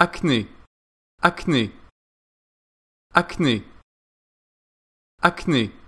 acné, acné, acné, acné.